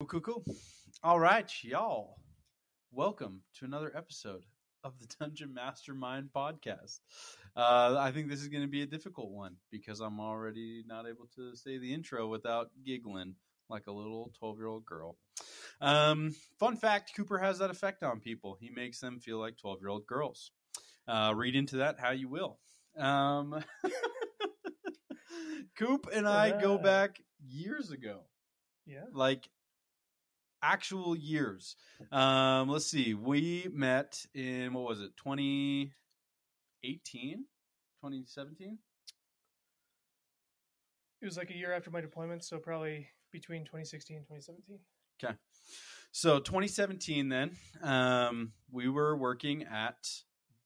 Cool, cool, cool. All right, y'all. Welcome to another episode of the Dungeon Mastermind podcast. Uh, I think this is going to be a difficult one because I'm already not able to say the intro without giggling like a little 12 year old girl. Um, fun fact Cooper has that effect on people. He makes them feel like 12 year old girls. Uh, read into that how you will. Um, Coop and I go back years ago Yeah. like actual years. Um, let's see. We met in what was it? 2018, 2017? It was like a year after my deployment, so probably between 2016 and 2017. Okay. So 2017 then, um, we were working at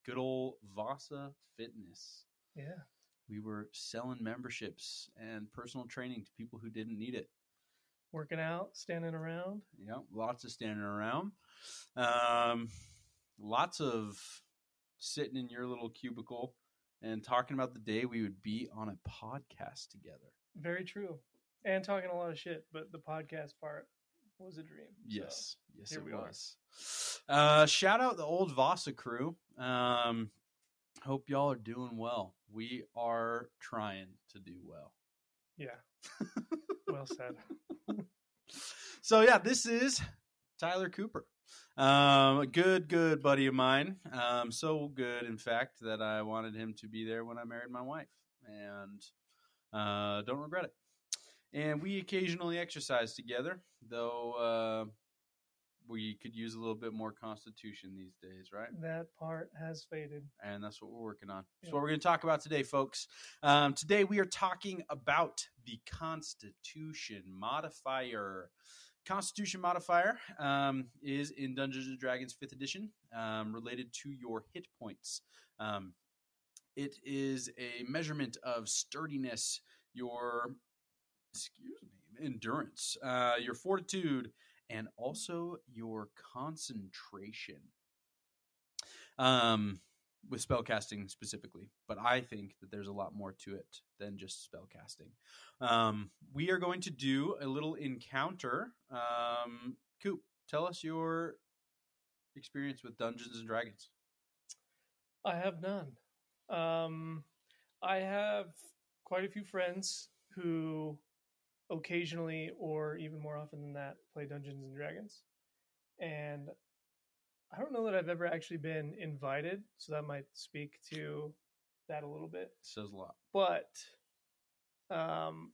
good old Vasa Fitness. Yeah. We were selling memberships and personal training to people who didn't need it. Working out, standing around. know, lots of standing around, um, lots of sitting in your little cubicle and talking about the day we would be on a podcast together. Very true. And talking a lot of shit, but the podcast part was a dream. So, Yes, yes, here it we are. was. Uh, shout out the old Vasa crew. Um, hope y'all are doing well. We are trying to do well. yeah. well said. So yeah, this is Tyler Cooper, um, a good, good buddy of mine. Um, so good, in fact, that I wanted him to be there when I married my wife, and uh, don't regret it. And we occasionally exercise together, though uh, we could use a little bit more constitution these days, right? That part has faded. and that's what we're working on. That's Yeah. what we're going to talk about today, folks. Um, today we are talking about the Constitution modifier. Constitution modifier um, is in Dungeons and Dragons Fifth Edition, um, related to your hit points. Um, it is a measurement of sturdiness, your excuse me, endurance, uh, your fortitude, and also your concentration um, with spellcasting specifically. But I think that there's a lot more to it than just spellcasting. Um, we are going to do a little encounter. Um, Coop, tell us your experience with Dungeons and Dragons. I have none. Um, I have quite a few friends who occasionally, or even more often than that, play Dungeons and Dragons. And I don't know that I've ever actually been invited, so that might speak to that a little bit. says a lot. But um,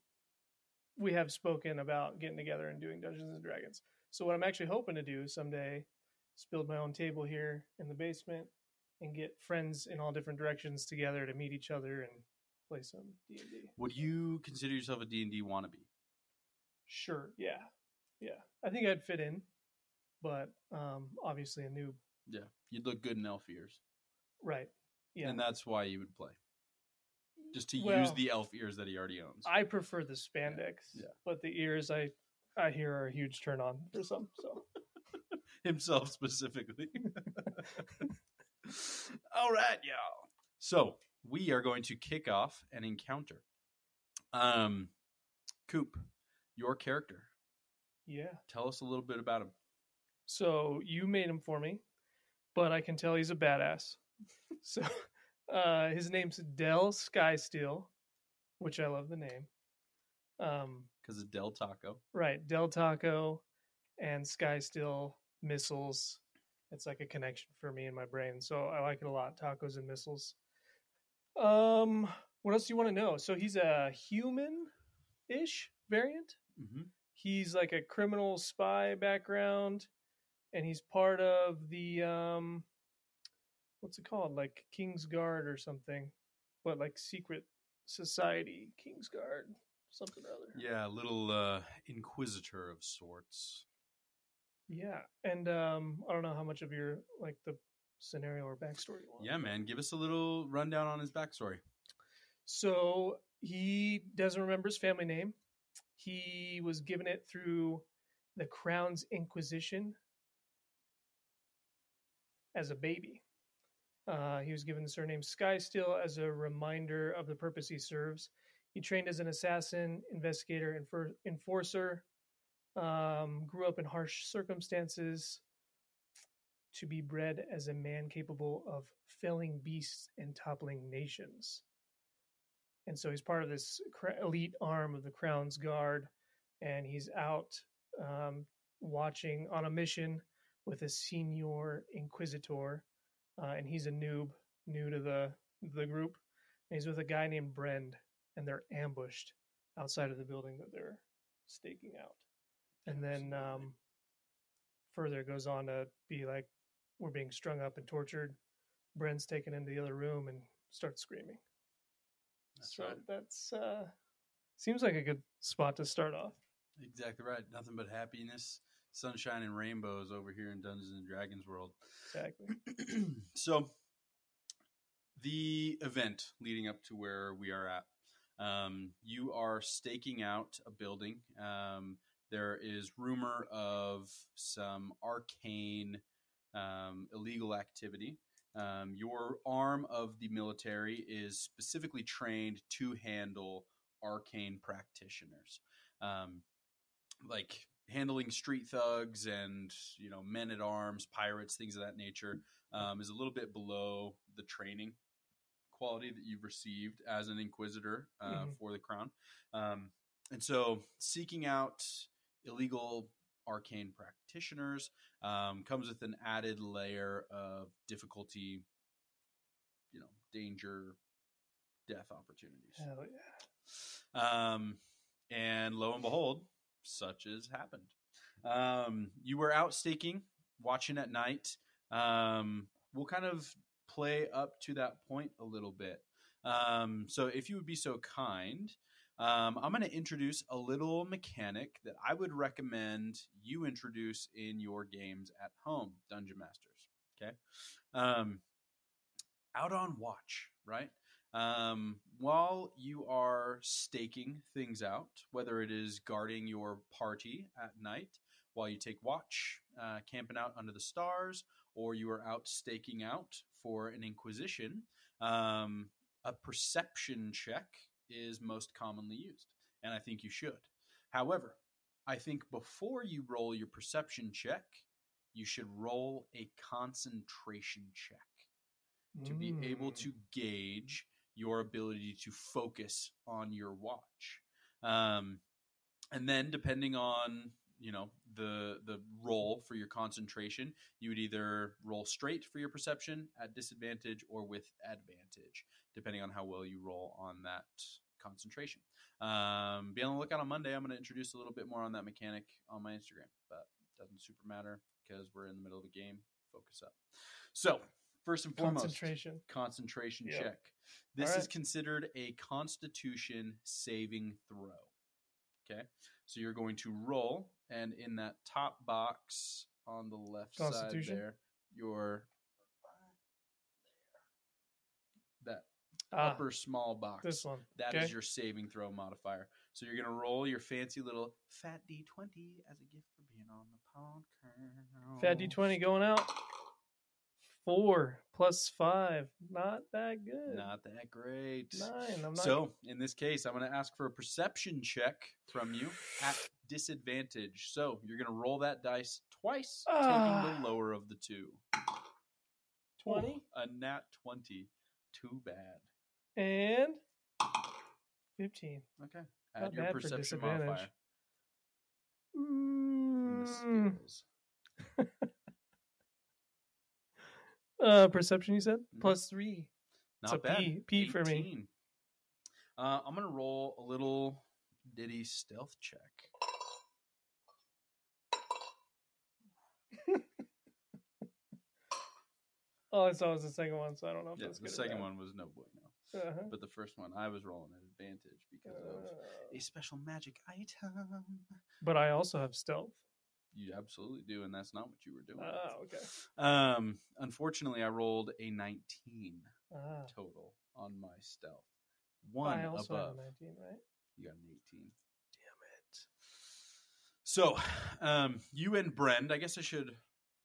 we have spoken about getting together and doing Dungeons and Dragons. So what I'm actually hoping to do someday is build my own table here in the basement and get friends in all different directions together to meet each other and play some D and D. Would you consider yourself a D&D wannabe? Sure, yeah, yeah. I think I'd fit in, but um, obviously a noob, Yeah. You'd look good in elf ears. right? Yeah, And that's why you would play. Just to Well- use the elf ears that he already owns. I prefer the spandex, Yeah. but the ears I I hear are a huge turn on for some. So himself specifically. All right, y'all. So we are going to kick off an encounter. Um, Coop, your character. yeah. Tell us a little bit about him. So you made him for me, but I can tell he's a badass. so uh, his name's Del Skysteel, which I love the name. Um, Because of Del Taco. right, Del Taco and Skysteel missiles. It's like a connection for me in my brain, so I like it a lot. Tacos and missiles. Um, what else do you want to know? So he's a human-ish variant. Mm-hmm. he's like a criminal spy background and he's part of the um what's it called like king's guard or something but like secret society king's guard something or other Yeah, a little uh, inquisitor of sorts. yeah and um i don't know how much of your like the scenario or backstory you want Yeah, man. Give us a little rundown on his backstory. So he doesn't remember his family name. He was given it through the Crown's Inquisition as a baby. Uh, he was given the surname Skysteel as a reminder of the purpose he serves. He trained as an assassin, investigator, and enforcer. Um, grew up in harsh circumstances to be bred as a man capable of felling beasts and toppling nations. And so he's part of this elite arm of the Crown's Guard, and he's out um, watching on a mission with a senior inquisitor, uh, and he's a noob, new to the the group. And he's with a guy named Brend, and they're ambushed outside of the building that they're staking out. And then um, further it goes on to be like, we're being strung up and tortured. Brend's taken into the other room and starts screaming. That's so right. that's uh, seems like a good spot to start off. Exactly right. Nothing but happiness, sunshine, and rainbows over here in Dungeons and Dragons world. Exactly. so, the event leading up to where we are at, um, you are staking out a building. Um, there is rumor of some arcane um, illegal activity. Um, your arm of the military is specifically trained to handle arcane practitioners, um, like handling street thugs and you know men at arms, pirates, things of that nature. Um, is a little bit below the training quality that you've received as an inquisitor uh, Mhm. for the crown, um, and so seeking out illegal arcane practitioners um, comes with an added layer of difficulty, you know, danger, death opportunities. Hell yeah. Um, and lo and behold, such as happened. Um, you were out staking, watching at night. Um, we'll kind of play up to that point a little bit. Um, so, if you would be so kind, um, I'm going to introduce a little mechanic that I would recommend you introduce in your games at home, Dungeon Masters. Okay. Um, out on watch, right? Um, while you are staking things out, whether it is guarding your party at night while you take watch, uh, camping out under the stars, or you are out staking out for an inquisition, um, a perception check is most commonly used, and I think you should. However, I think before you roll your perception check, you should roll a concentration check to be able Mm. to gauge your ability to focus on your watch. Um, and then depending on you know the the roll for your concentration, you would either roll straight for your perception at disadvantage or with advantage, depending on how well you roll on that concentration. Um, be on the lookout on Monday. I'm going to introduce a little bit more on that mechanic on my Instagram, but doesn't super matter because we're in the middle of a game. Focus up. So first and foremost, concentration. concentration Yep. check. This All is considered a constitution saving throw. Okay. So you're going to roll, and in that top box on the left side there, your that Ah, upper small box. this one. That is okay. your saving throw modifier. So you're gonna roll your fancy little fat D20 as a gift for being on the podcast. Fat D20 going out. Four plus five. Not that good. Not that great. Nine. I'm not. So, in this case, I'm going to ask for a perception check from you at disadvantage. So, you're going to roll that dice twice, Ah. taking the lower of the two. 20 Oh, a nat 20. Too bad. and 15. Okay. Not your perception modifier. Mm, skills. uh, perception, you said? Mhm. Plus three. Not a bad. P- P for me. 18. Uh, I'm going to roll a little ditty stealth check. All I saw it was the second one, so I don't know if Yeah, that's the good. or second bad. one was no bueno. Uh-huh. But the first one, I was rolling at advantage because of Uh, a special magic item. but I also have stealth. You absolutely do, and that's not what you were doing. Oh, okay. Um, unfortunately, I rolled a 19 Ah, total on my stealth. One I also above. have a 19, right? You got an 18. Damn it. So, um, you and Brend, I guess I should.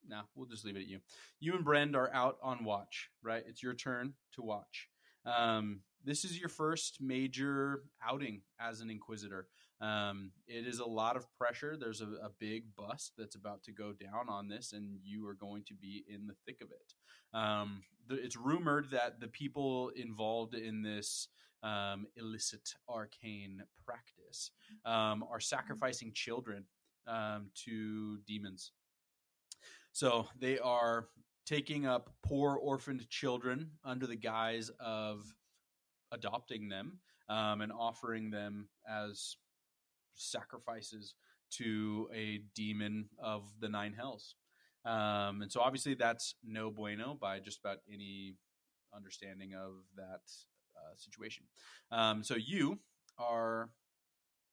Nah, we'll just leave it at you. You and Brend are out on watch, right? It's your turn to watch. Um, this is your first major outing as an Inquisitor. Um, it is a lot of pressure. There's a, a big bust that's about to go down on this, and you are going to be in the thick of it. Um, the, it's rumored that the people involved in this um, illicit arcane practice um, are sacrificing children um, to demons. So they are taking up poor orphaned children under the guise of adopting them um, and offering them as sacrifices to a demon of the nine hells. Um, and so obviously that's no bueno by just about any understanding of that uh, situation. Um, so you are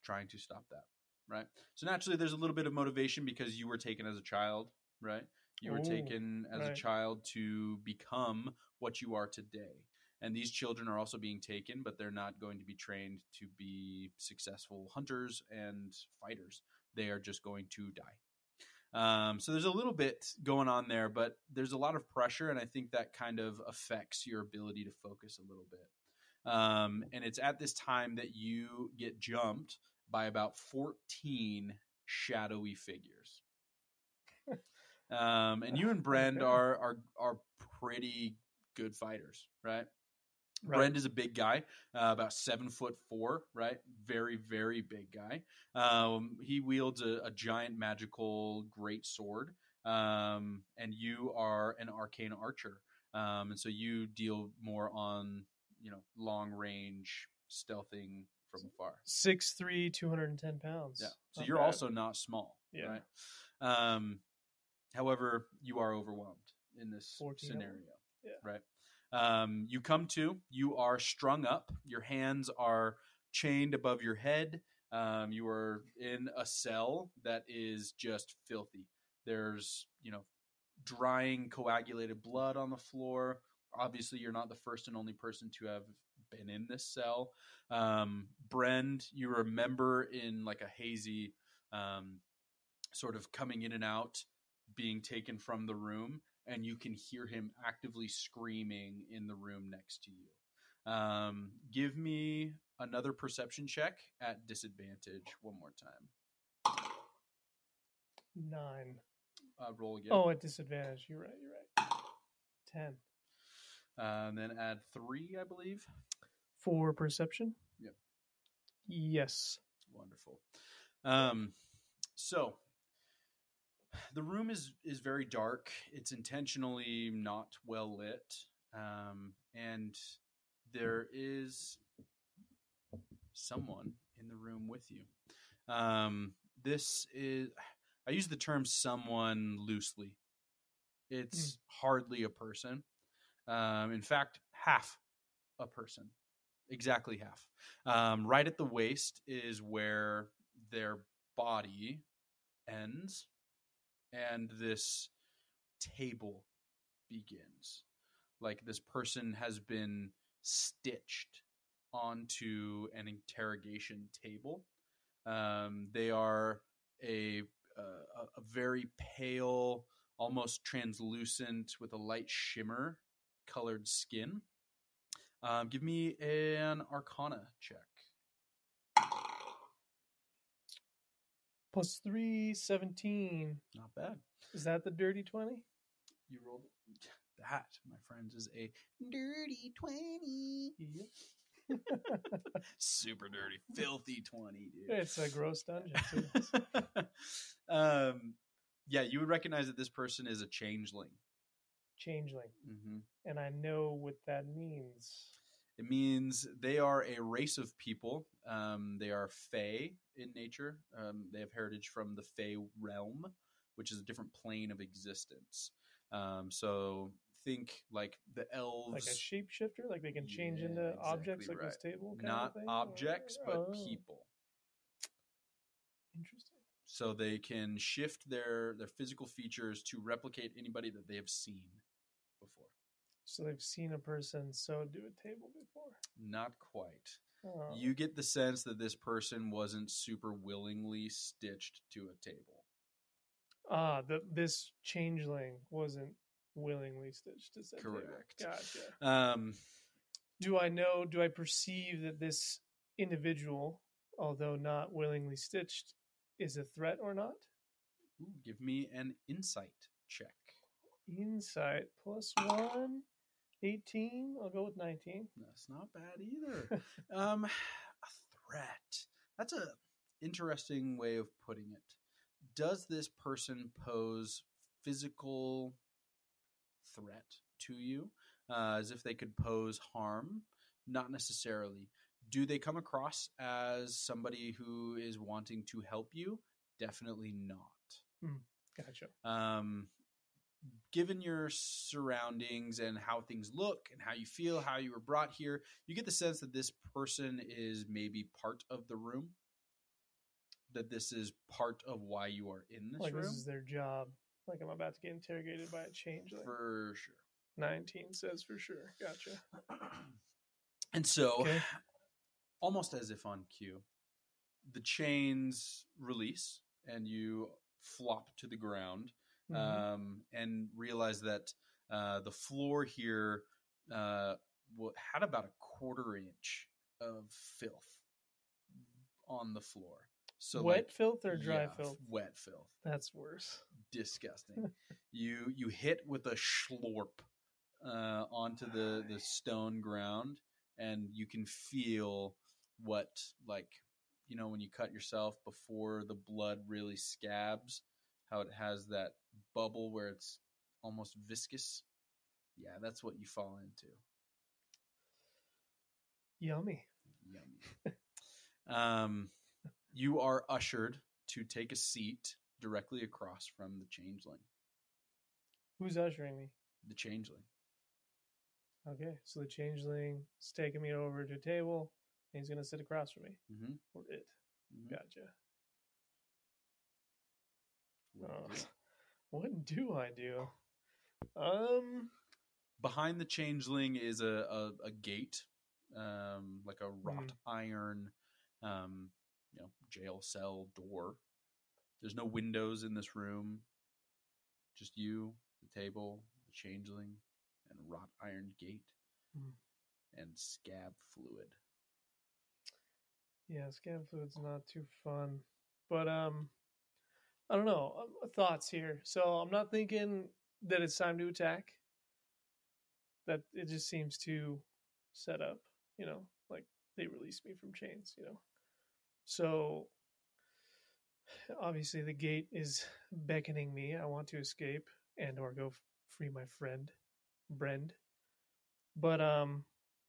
trying to stop that, right? So naturally there's a little bit of motivation because you were taken as a child, right? You were Ooh, taken as a child to become what you are today. And these children are also being taken, but they're not going to be trained to be successful hunters and fighters. They are just going to die. Um, so there's a little bit going on there, but there's a lot of pressure, and I think that kind of affects your ability to focus a little bit. Um, and it's at this time that you get jumped by about 14 shadowy figures. um, and you and Brand Okay. are are are pretty good fighters, right? Right. Brend is a big guy, uh, about seven foot four, right? Very, very big guy. Um, he wields a, a giant magical great sword, um, and you are an arcane archer, um, and so you deal more on you know long range stealthing from afar. Six three, two hundred and ten pounds. Yeah, so Not you're bad. also not small, Yeah. right? Um, however, you are overwhelmed in this 14 of scenario, Yeah. right? Um, you come to, you are strung up, your hands are chained above your head. Um, you are in a cell that is just filthy. There's, you know, drying coagulated blood on the floor. Obviously, you're not the first and only person to have been in this cell. Um, Brend, you remember in like a hazy um, sort of coming in and out, being taken from the room, and you can hear him actively screaming in the room next to you. Um, give me another perception check at disadvantage one more time. nine. Uh, roll again. Oh, at disadvantage. You're right. You're right. Ten. Uh, and then add three, I believe. For perception. Yep. Yes. Wonderful. Um, so the room is is very dark. It's intentionally not well lit, um, and there is someone in the room with you. Um, this is I use the term "someone" loosely. It's hardly a person. Um, in fact, half a person, exactly half. Um, right at the waist is where their body ends, and this table begins. Like this person has been stitched onto an interrogation table. Um, they are a, a a very pale, almost translucent, with a light shimmer colored skin. Um, give me an Arcana check. Plus three, 17. Not bad. Is that the dirty 20? You rolled that, my friends, is a dirty twenty. Yep. Super dirty, filthy twenty, dude. it's a gross dungeon. um, yeah, you would recognize that this person is a changeling. Changeling. hmm And I know what that means. It means they are a race of people. Um, they are Fey in nature. Um, they have heritage from the Fey realm, which is a different plane of existence. Um, so think like the elves, Like a shapeshifter? Like they can change Yeah, into objects exactly like this table? kind of not objects, but Oh, people. Interesting. So they can shift their their physical features to replicate anybody that they have seen. So they've seen a person sew do a table before. Not quite. Oh. You get the sense that this person wasn't super willingly stitched to a table. Ah, the, this changeling wasn't willingly stitched to table. Correct. Gotcha. Um, Do I know? Do I perceive that this individual although not willingly stitched, is a threat or not. Ooh, give me an insight check. Insight plus one. 18. I'll go with 19. That's not bad either. um, a threat. That's a interesting way of putting it. Does this person pose physical threat to you, uh, as if they could pose harm? Not necessarily. Do they come across as somebody who is wanting to help you? Definitely not. Gotcha. Um, given your surroundings and how things look and how you feel, how you were brought here, you get the sense that this person is maybe part of the room. That this is part of why you are in this like room. this is their job. Like I'm about to get interrogated by a changeling. for sure. 19 says for sure. Gotcha. And so, Okay. almost as if on cue, the chains release and you flop to the ground Mhm. um, and realize that uh, the floor here uh, had about a quarter inch of filth on the floor. So Wet like, filth or dry yeah, filth? Wet filth. That's worse. Disgusting. you you hit with a schlorp uh, onto the the stone ground, and you can feel what like you know when you cut yourself before the blood really scabs, how it has that bubble where it's almost viscous. Yeah, that's what you fall into. Yummy. Yummy. um, you are ushered to take a seat directly across from the changeling. Who's ushering me? The changeling. Okay, so the changeling is taking me over to a table, and he's gonna sit across from me, Mm-hmm. or it. Gotcha. Oh, what do I do? Um, Behind the changeling is a, a, a gate, um, like a wrought iron, um, you know, jail cell door. There's no windows in this room. Just you, the table, the changeling, and wrought iron gate, Hmm. and scab fluid. yeah, scab fluid's not too fun, but um, I don't know. Um, Thoughts here. So I'm not thinking that it's time to attack. That it just seems to set up. You know, like they released me from chains. You know, so obviously the gate is beckoning me. I want to escape and or go free my friend, Brend. But um,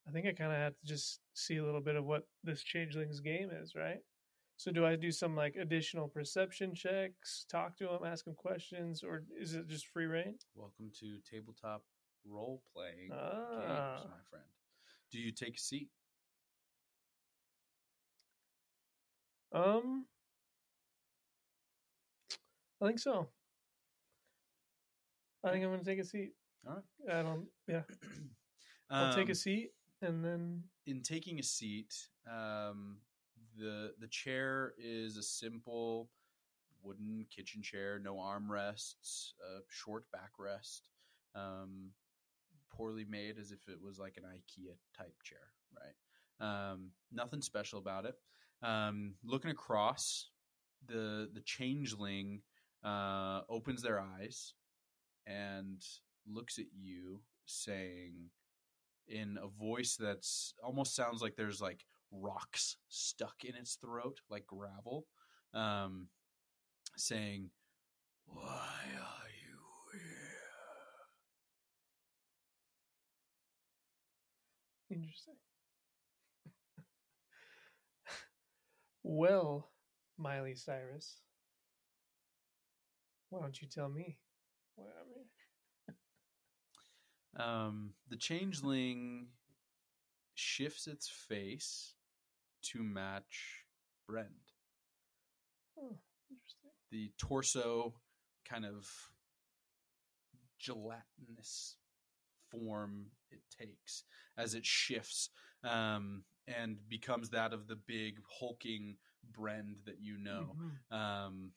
I think I kind of have to just see a little bit of what this changeling's game is, right? So do I do some like additional perception checks, talk to him, ask him questions, or is it just free rein? Welcome to tabletop role playing Ah. games, my friend. Do you take a seat? Um, I think so. I think I'm gonna take a seat. All right. I don't. Yeah, I'll take Um, a seat and then. in taking a seat, um, the the chair is a simple wooden kitchen chair, no armrests, a short backrest, um, poorly made, as if it was like an IKEA type chair, right? Um, nothing special about it. Um, looking across, the the changeling uh, opens their eyes and looks at you, saying in a voice that's almost sounds like there's like rocks stuck in its throat, like gravel, um, saying, "Why are you here?" Interesting. well, Miley Cyrus, why don't you tell me why I'm here? Um, the changeling shifts its face to match Brend. Oh, interesting. the torso kind of gelatinous form it takes as it shifts um, and becomes that of the big hulking Brend that you know. Mhm. Um,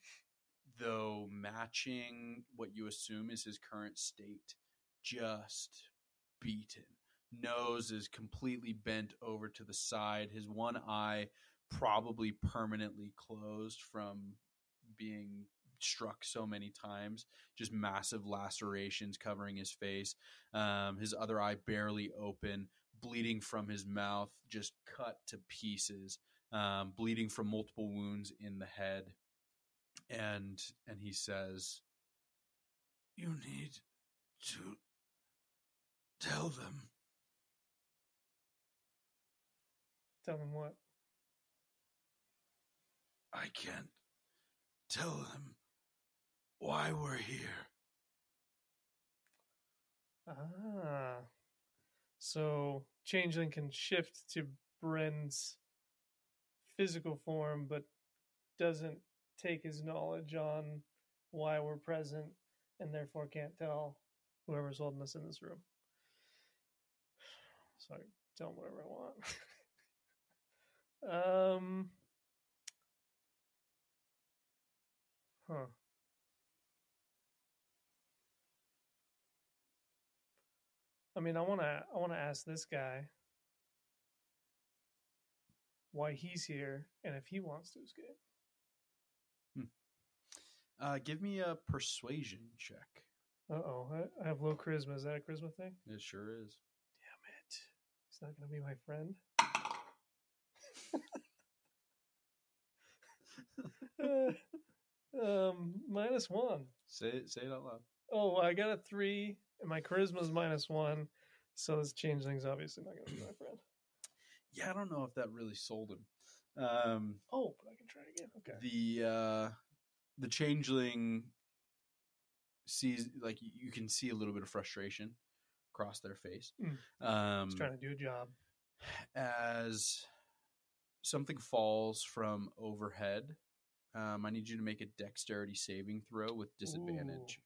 though matching what you assume is his current state, just beaten. Nose is completely bent over to the side. His one eye probably permanently closed from being struck so many times. Just massive lacerations covering his face. Um, his other eye barely open, bleeding from his mouth, just cut to pieces. Um, bleeding from multiple wounds in the head, and and he says, "You need to tell them." Tell them what? I can't tell them why we're here. Ah. So Changeling can shift to Bren's physical form, but doesn't take his knowledge on why we're present and therefore can't tell whoever's holding us in this room. So I tell him whatever I want. um. Huh. I mean, I want to I want to ask this guy why he's here and if he wants to escape. Uh, give me a persuasion check. Uh oh, I, I have low charisma. Is that a charisma thing? It sure is. Damn it! He's not going to be my friend. Uh, um, minus one. Say it. Say it out loud. Oh, I got a three, and my charisma is minus one. So this changeling's obviously not going to be my friend. Yeah, I don't know if that really sold him. Um, Oh, but I can try it again. Okay. the uh, the changeling sees like you can see a little bit of frustration across their face um, He's trying to do a job. as something falls from overhead. Um, I need you to make a dexterity saving throw with disadvantage.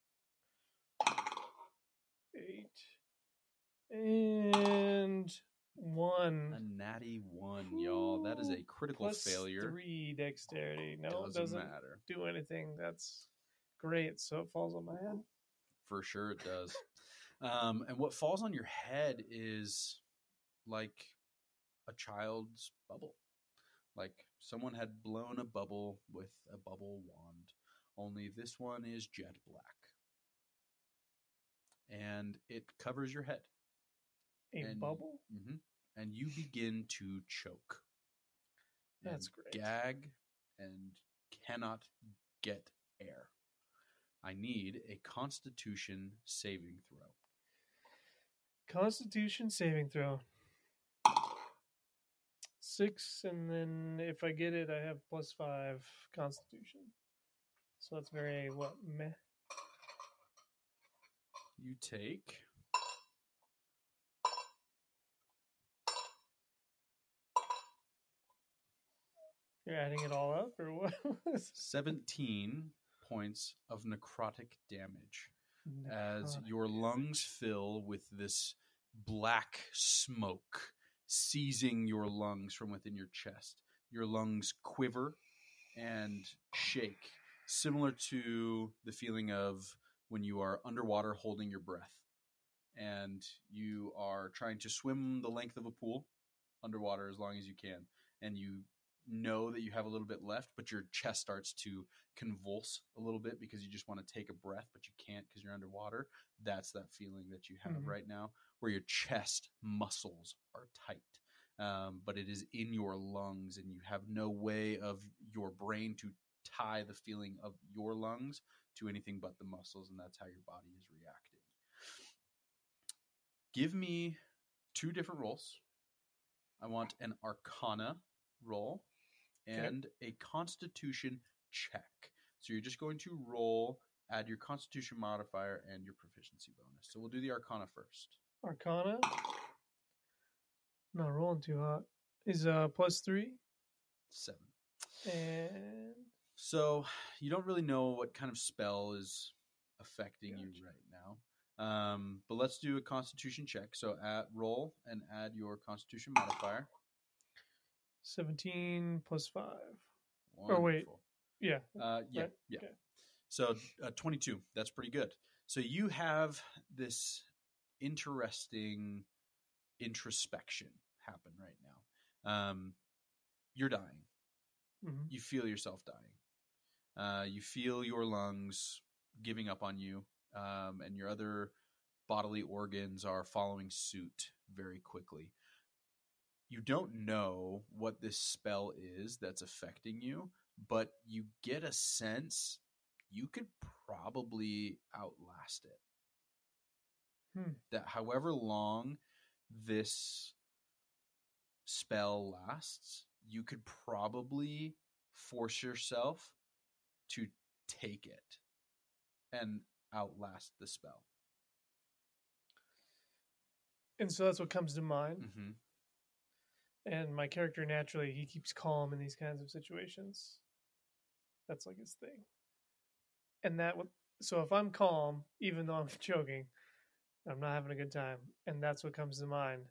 Eight and one. A natty one, y'all. That is a critical Plus failure. Three dexterity. No, doesn't, doesn't matter. do anything. That's great. So it falls on my head. For sure, it does. um, and what falls on your head is like a child's bubble. Like someone had blown a bubble with a bubble wand. Only this one is jet black, and it covers your head. A And- bubble. hmm And you begin to choke. That's great. Gag and cannot get air. I need a Constitution saving throw. Constitution saving throw. Six, and then if I get it, I have plus five Constitution. So that's very what meh. You take You're adding it all up, or what? 17 points of necrotic damage as Necrotic your lungs fill with this black smoke seizing your lungs from within your chest. Your lungs quiver and shake, similar to the feeling of when you are underwater holding your breath and you are trying to swim the length of a pool underwater as long as you can and you know that you have a little bit left but your chest starts to convulse a little bit because you just want to take a breath but you can't because you're underwater that's that feeling that you have Mhm. right now where your chest muscles are tight um, but it is in your lungs and you have no way of your brain to tie the feeling of your lungs to anything but the muscles and that's how your body is reacting. Give me two different rolls i want an arcana roll and a constitution check. So you're just going to roll add your constitution modifier and your proficiency bonus. So we'll do the arcana first Arcana. Not rolling too hot. Is uh plus three seven and So you don't really know what kind of spell is affecting Gotcha. you right now. Um, but let's do a Constitution check. So at roll and add your Constitution modifier. seventeen plus five. Oh, wait. Yeah. Uh, yeah, Right? yeah. Okay. So uh, 22. That's pretty good. So you have this interesting introspection happen right now. Um, you're dying. Mhm. you feel yourself dying. Uh, you feel your lungs giving up on you, um, and your other bodily organs are following suit very quickly. You don't know what this spell is that's affecting you, but you get a sense you could probably outlast it. Hmm. That however long this spell lasts, you could probably force yourself to take it and outlast the spell. And so that's what comes to mind. hmm And my character naturally he keeps calm in these kinds of situations. That's like his thing. And that would so if I'm calm, even though I'm joking, I'm not having a good time, and that's what comes to mind,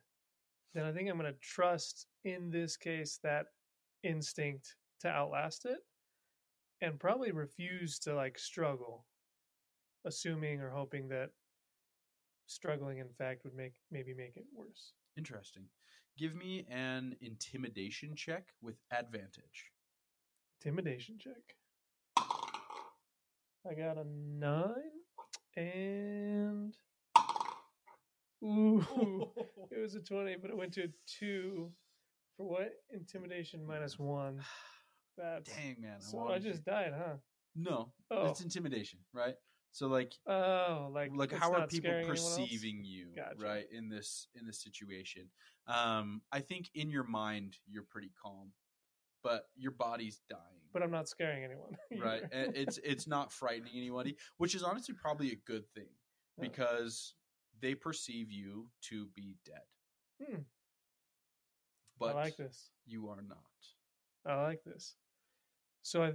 then I think I'm gonna trust in this case that instinct to outlast it and probably refuse to like struggle, assuming or hoping that struggling in fact would make maybe make it worse. Interesting. Give me an intimidation check with advantage. Intimidation check. I got a nine and ooh, it was a twenty, but it went to a two for what? Intimidation minus one. That's Dang man! I so I just to- died, huh? no. Oh. It's intimidation, right? So like, Oh, like like how are people scaring anyone else? perceiving you, Gotcha. right? In this in this situation, um, I think in your mind you're pretty calm, but your body's dying. But I'm not scaring anyone. right either. and it's it's not frightening anybody which is honestly probably a good thing because they perceive you to be dead Hmm. but I like this. you are not I like this. So I,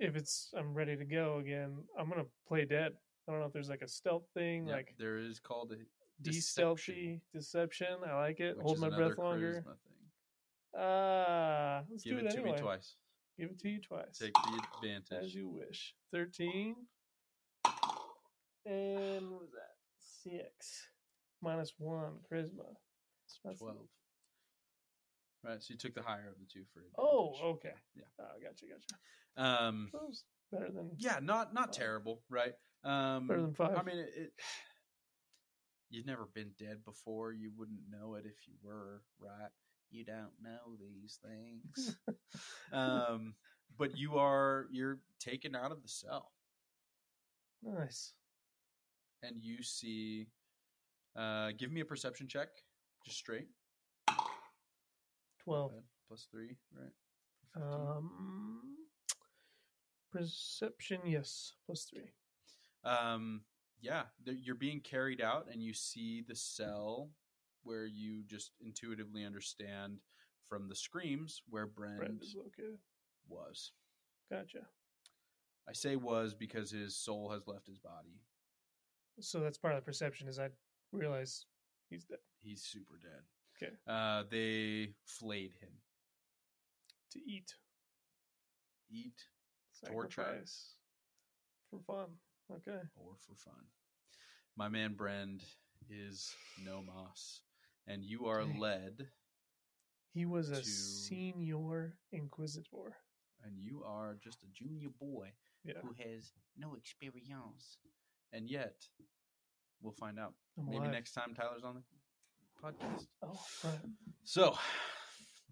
if it's I'm ready to go again, I'm gonna play dead. I don't know if there's like a stealth thing, Yeah, like there is called a de deception, stealthy deception. I like it. Hold my breath longer. Ah, let's give do it it, to anyway. me twice Give it to you twice. take the advantage as you wish. Thirteen. And what was that? Six. Minus one charisma. That's- 12 right so you took the higher of the two for Oh, okay. Yeah. Oh, gotcha, gotcha. um better than yeah not not Oh. terrible right um better than five. I mean, it, it. You've never been dead before. You wouldn't know it if you were, right? You don't know these things. um, but you are you're taken out of the cell, nice. And you see. Uh, give me a perception check, just straight. Twelve. Plus Three, right? Um, perception, yes, plus three. um, yeah, you're being carried out, and you see the cell where you just intuitively understand from the screams where Brand, Brand is located. was. Gotcha. I say was because his soul has left his body. So that's part of the perception. Is I realize he's dead He's super dead. Okay. Uh, they flayed him. to eat, Eat Torture. for fun. Okay. or for fun. My man Brand is no moss, and you are Dang. led, He was a To- senior inquisitor. and you are just a junior boy Yeah. who has no experience. And yet, we'll find out. I'm Maybe alive. next time Tyler's on the podcast. Oh, right. So,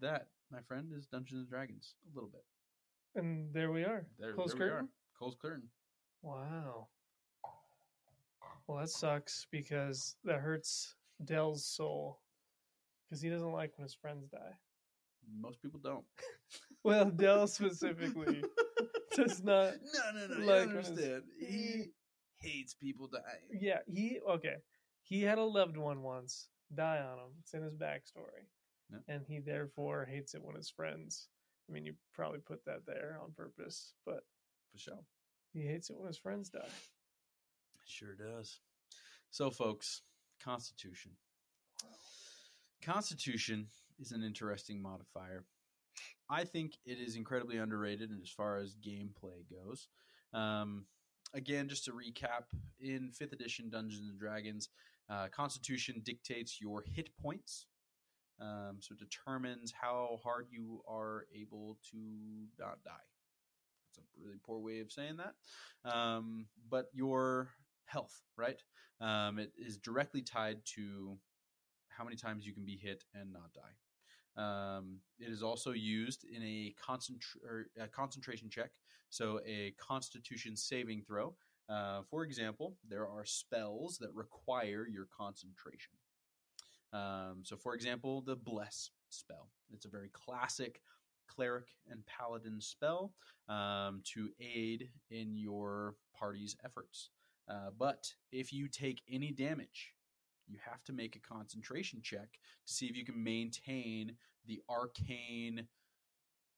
that, my friend, is Dungeons and Dragons. A little bit. And there we are. There, Close there we curtain. are. Cole's curtain. Wow. Well, that sucks because that hurts Del's soul because he doesn't like when his friends die. Most people don't. Well, Dell specifically does not. No, no, no. Like you when his- understand. He hates people dying. Yeah, he okay. He had a loved one once die on him. It's in his backstory, Yeah. and he therefore hates it when his friends. I mean, you probably put that there on purpose, but For sure. he hates it when his friends die. Sure does. So, folks, Constitution. Constitution is an interesting modifier. I think it is incredibly underrated as far as gameplay goes. Um, again, just to recap, in 5th edition Dungeons and Dragons, uh, Constitution dictates your hit points Um, so it determines how hard you are able to not die. That's a really poor way of saying that. Um, but your health, right? Um, it is directly tied to how many times you can be hit and not die. Um, it is also used in a, concentra- a concentration check, so a Constitution saving throw. Uh, for example, there are spells that require your concentration. Um, so, for example, the Bless spell. It's a very classic cleric and paladin spell um, to aid in your party's efforts. Uh, but if you take any damage, you have to make a concentration check to see if you can maintain the arcane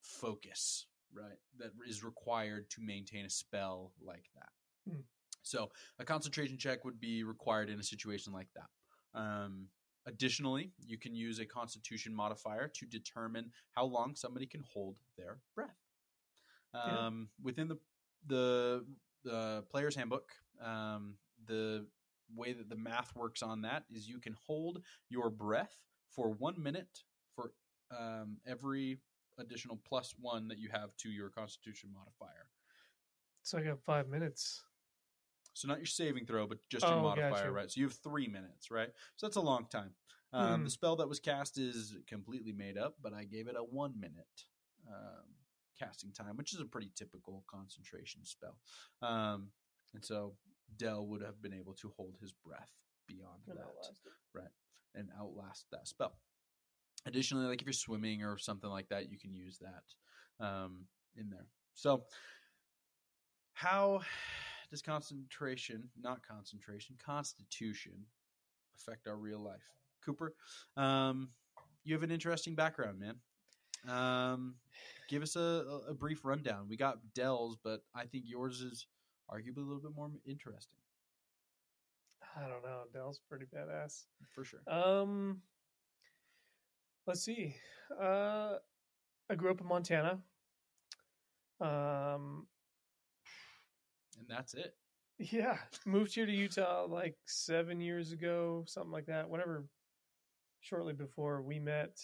focus, right? That is required to maintain a spell like that. Hmm. So a concentration check would be required in a situation like that. Um, additionally, you can use a constitution modifier to determine how long somebody can hold their breath. Yeah. Um, Within the the the player's handbook, um, the way that the math works on that is you can hold your breath for one minute for um, every additional plus one that you have to your constitution modifier. So I got five minutes. So not your saving throw, but just your Oh, modifier, gotcha. right? So you have three minutes, right? So that's a long time. Um, Hmm. The spell that was cast is completely made up, but I gave it a one minute um, casting time, which is a pretty typical concentration spell. Um, and so Del would have been able to hold his breath beyond And that right, and outlast that spell. Additionally, like if you're swimming or something like that, you can use that um, in there. So, how does concentration, not concentration, constitution affect our real life? Cooper, um, you have an interesting background, man. Um, give us a, a brief rundown. We got Del's, but I think yours is arguably a little bit more interesting, I don't know. Del's pretty badass. for sure. Um, let's see. Uh, I grew up in Montana. Um, And that's it. yeah, moved here to Utah like seven years ago, something like that. Whatever. Shortly before we met.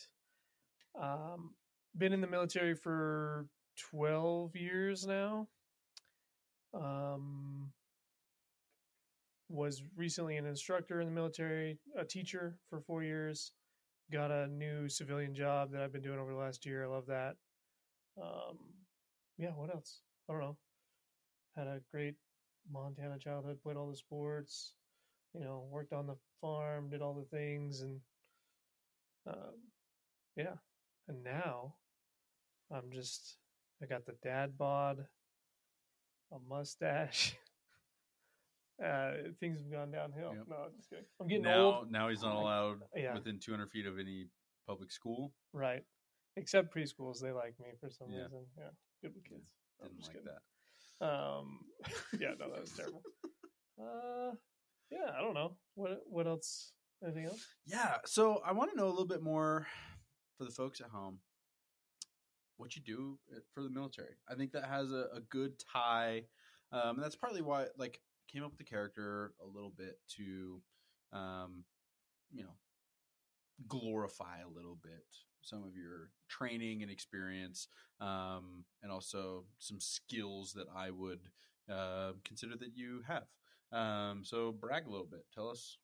Um, been in the military for twelve years now. Um, was recently an instructor in the military, a teacher for four years. Got a new civilian job that I've been doing over the last year. I love that. Um, yeah, what else? I don't know. Had a great Montana childhood, played all the sports, you know, worked on the farm, did all the things, and um, yeah. And now I'm just, I got the dad bod, a mustache. Uh, things have gone downhill. Yep. No, I'm just kidding. I'm getting now, old. now he's not allowed yeah. within 200 feet of any public school. Right. Except preschools, they like me for some Yeah. reason. Yeah. Good with kids. I'm Didn't just like kidding. that. Um, yeah, no, that was terrible. Uh, yeah, I don't know. What What else? Anything else? Yeah. So I want to know a little bit more for the folks at home. What you do uh, for the military? I think that has a, a good tie. Um, and that's partly why, like, came up with the character a little bit to, um, you know, glorify a little bit some of your training and experience, um, and also some skills that I would uh, consider that you have. Um, so brag a little bit. Tell us,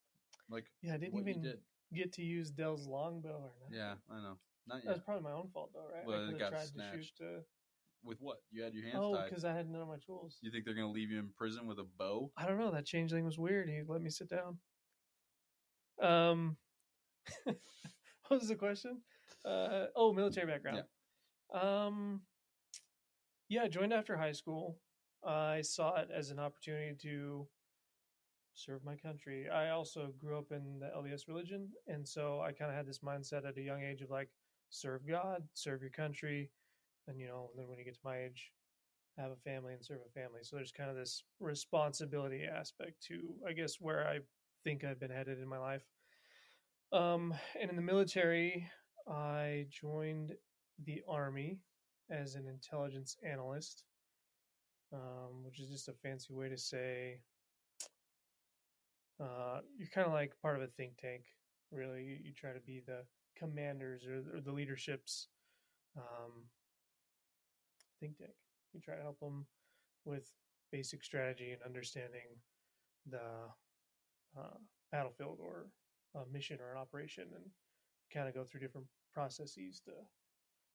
like, Yeah, I didn't even did. get to use Del's longbow or nothing. Yeah, I know. Not That was probably my own fault, though, right? Well, I it got tried snatched. to shoot. With what? You had your hands Uh, oh, tied. because I had none of my tools. You think they're going to leave you in prison with a bow? I don't know. That changeling was weird. He let me sit down. Um, what was the question? Uh, oh, military background. Um, yeah, I joined after high school. I saw it as an opportunity to serve my country. I also grew up in the LDS religion, and so I kind of had this mindset at a young age of like, serve God, serve your country, and you know, and then when you get to my age, have a family and serve a family. So there's kind of this responsibility aspect to, I guess, where I think I've been headed in my life. Um, and in the military, I joined the army as an intelligence analyst, um, which is just a fancy way to say uh, you're kind of like part of a think tank. Really, you, you try to be the commanders or, or the leadership's um, think tank. You try to help them with basic strategy and understanding the uh, battlefield or a mission or an operation, and kind of go through different processes to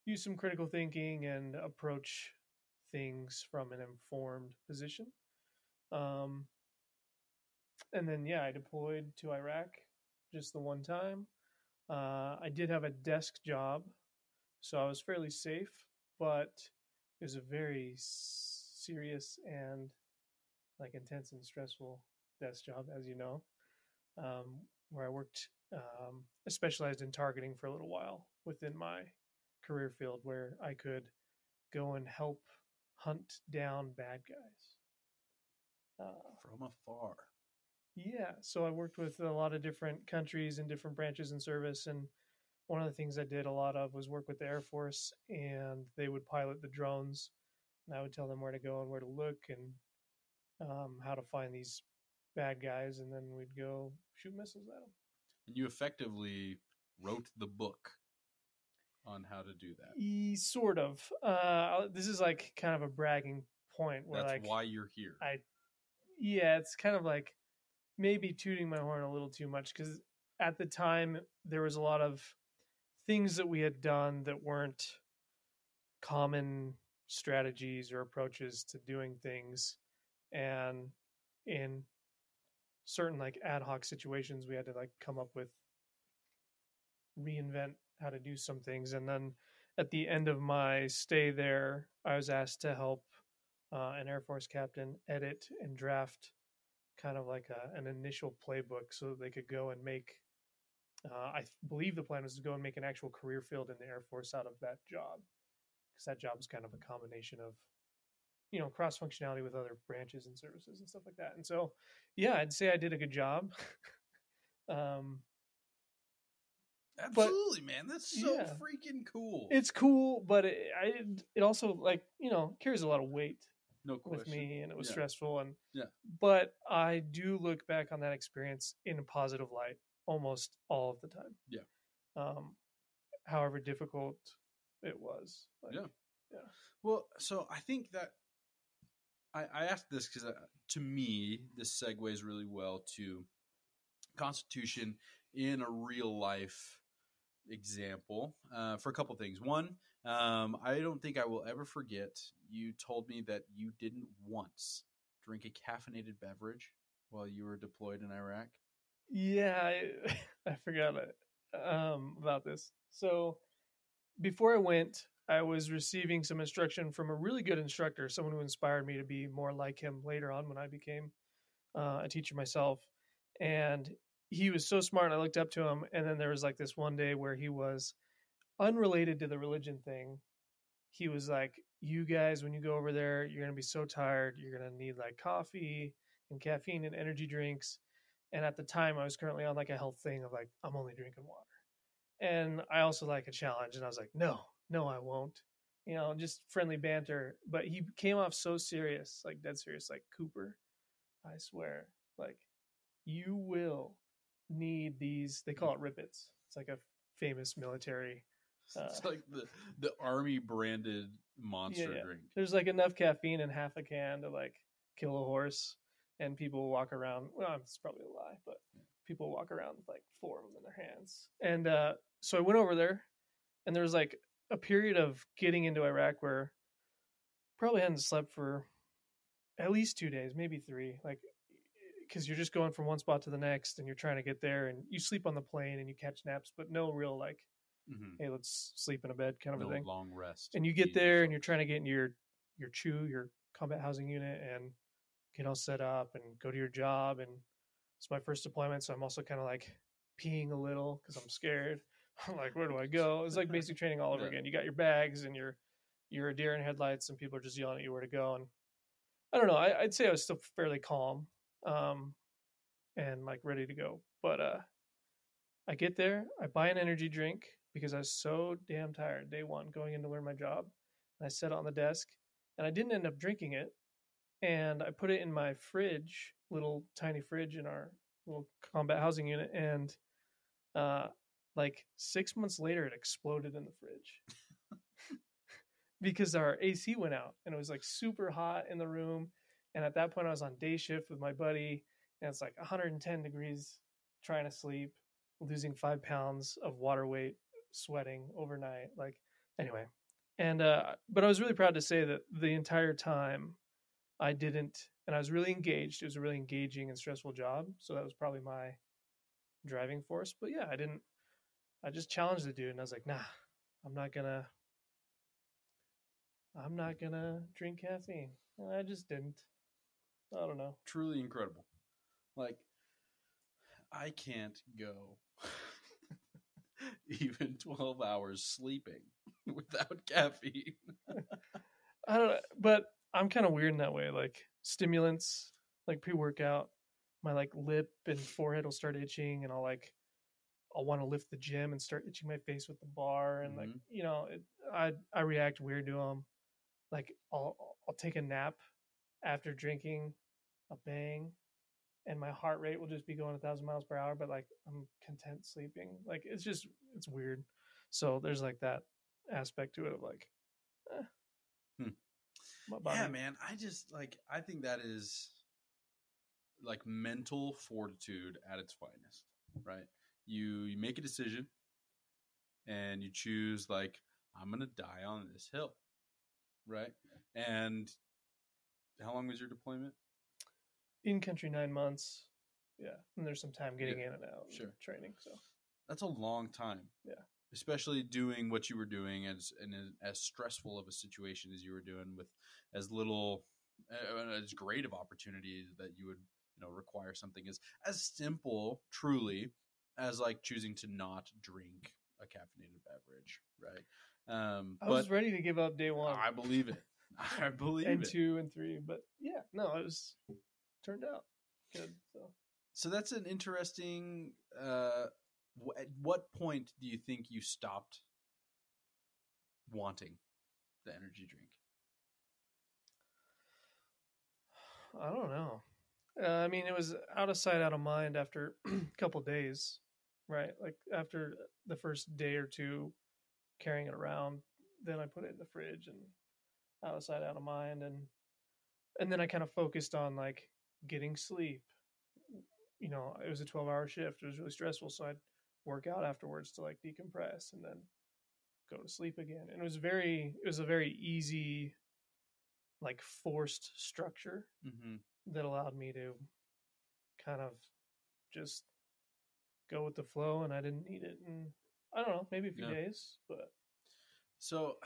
use some critical thinking and approach things from an informed position. Um, and then, yeah, I deployed to Iraq just the one time. Uh, I did have a desk job, so I was fairly safe, but it was a very serious and like intense and stressful desk job, as you know, um, where I worked. Um, I specialized in targeting for a little while within my career field, where I could go and help hunt down bad guys uh, from afar. Yeah, so I worked with a lot of different countries and different branches in service, and one of the things I did a lot of was work with the Air Force, and they would pilot the drones, and I would tell them where to go and where to look and um, how to find these bad guys, and then we'd go shoot missiles at them. And you effectively wrote the book on how to do that. E, sort of. Uh, this is like kind of a bragging point where That's like why you're here. I, yeah, it's kind of like maybe tooting my horn a little too much because at the time there was a lot of things that we had done that weren't common strategies or approaches to doing things. And in certain like ad hoc situations we had to like come up with reinvent how to do some things. And then at the end of my stay there i was asked to help uh, an air force captain edit and draft kind of like a, an initial playbook so that they could go and make uh, i believe the plan was to go and make an actual career field in the air force out of that job because that job is kind of a combination of you know cross functionality with other branches and services and stuff like that and so yeah i'd say i did a good job um, Absolutely, man. That's so yeah. freaking cool. it's cool but it, I, it also like you know carries a lot of weight no question. with me and it was Yeah. stressful and Yeah. but i do look back on that experience in a positive light almost all of the time Yeah. um however difficult it was like, Yeah. yeah Well, so I think that I, I asked this because uh, to me, this segues really well to Constitution in a real life example uh, for a couple things. One, um, I don't think I will ever forget you told me that you didn't once drink a caffeinated beverage while you were deployed in Iraq. Yeah i, I forgot um about this. So before i went i was receiving some instruction from a really good instructor someone who inspired me to be more like him later on when i became uh, a teacher myself. And he was so smart i looked up to him and then there was like this one day where he was unrelated to the religion thing. He was like you guys when you go over there you're going to be so tired. You're going to need like coffee and caffeine and energy drinks and at the time i was currently on like a health thing of like i'm only drinking water and i also like a challenge and i was like no no i won't you know just friendly banter but he came off so serious like dead serious like cooper i swear like you will need these they call it Rip Its it's like a famous military uh, it's like the the army branded monster yeah. drink. there's like enough caffeine in half a can to like kill a horse and people walk around well it's probably a lie but people walk around with like four of them in their hands and uh so i went over there and there was like a period of getting into iraq where probably hadn't slept for at least two days maybe three like because you're just going from one spot to the next and you're trying to get there and you sleep on the plane and you catch naps but no real like Mhm. hey let's sleep in a bed kind of No a thing long rest. and you get there and you're trying to get in your your chew your combat housing unit and get all set up and go to your job and it's my first deployment so i'm also kind of like peeing a little because i'm scared i'm like where do i go it's like basic training all over Yeah. again you got your bags and your your deer in headlights and people are just yelling at you where to go and i don't know I, i'd say i was still fairly calm um and like ready to go but uh i get there i buy an energy drink because i was so damn tired day one going in to learn my job and I set it on the desk, and I didn't end up drinking it. And I put it in my fridge, little tiny fridge in our little combat housing unit, and uh, Like six months later, it exploded in the fridge because our AC went out and it was like super hot in the room. And at that point, I was on day shift with my buddy, and it's like 110 degrees trying to sleep, losing five pounds of water weight, sweating overnight. Like, anyway. And, uh, but I was really proud to say that the entire time I didn't, and I was really engaged. It was a really engaging and stressful job. So that was probably my driving force. But yeah, I didn't, I just challenged the dude and I was like, nah, I'm not gonna, I'm not gonna drink caffeine. And I just didn't. I don't know. Truly incredible. Like, I can't go even 12 hours sleeping without caffeine. I don't know, but I'm kind of weird in that way. Like stimulants, like pre workout, my like lip and forehead will start itching, and I'll like, I'll want to lift the gym and start itching my face with the bar, and like Mhm. you know, it, I I react weird to them. Like I'll I'll take a nap after drinking a bang, and my heart rate will just be going a thousand miles per hour, but like I'm content sleeping. Like it's just it's weird. So there's like that aspect to it of like, eh, Hmm. My body. Yeah, man. I just like I think that is like mental fortitude at its finest, right? You you make a decision and you choose like I'm going to die on this hill, right? And how long was your deployment? in country nine months. Yeah, and there's some time getting Yeah, in and out, and sure. training. So That's a long time. Yeah. Especially doing what you were doing as and as stressful of a situation as you were doing with as little uh, as great of opportunities that you would you know require something as as simple truly as like choosing to not drink a caffeinated beverage, right? Um, I was ready to give up day one I believe it. I believe and it. two and three, but yeah, no, it was turned out good. So So that's an interesting. Uh, at what point do you think you stopped wanting the energy drink? I don't know. Uh, I mean, it was out of sight, out of mind after a couple days, right? Like after the first day or two carrying it around, then I put it in the fridge and out of sight, out of mind, and and then I kind of focused on like getting sleep. You know, it was a twelve-hour shift. It was really stressful, so I'd work out afterwards to like decompress and then go to sleep again. And it was very, it was a very easy, like forced structure Mm-hmm. that allowed me to kind of just go with the flow and I didn't need it in I don't know, maybe a few Yeah. days, but So